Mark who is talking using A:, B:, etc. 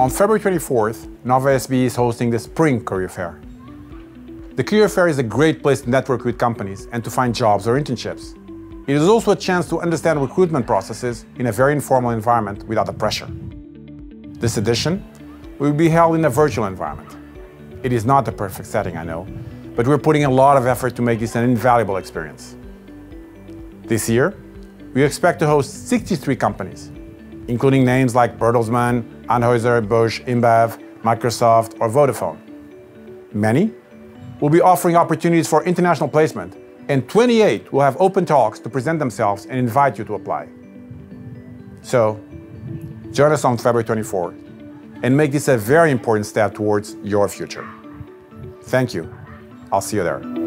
A: On February 24th, Nova SBE is hosting the Spring Career Fair. The Career Fair is a great place to network with companies and to find jobs or internships. It is also a chance to understand recruitment processes in a very informal environment without the pressure. This edition will be held in a virtual environment. It is not the perfect setting, I know, but we're putting a lot of effort to make this an invaluable experience. This year, we expect to host 63 companies, including names like Bertelsmann, Anheuser-Busch, InBev, Microsoft, or Vodafone. Many will be offering opportunities for international placement, and 28 will have open talks to present themselves and invite you to apply. So, join us on February 24th and make this a very important step towards your future. Thank you. I'll see you there.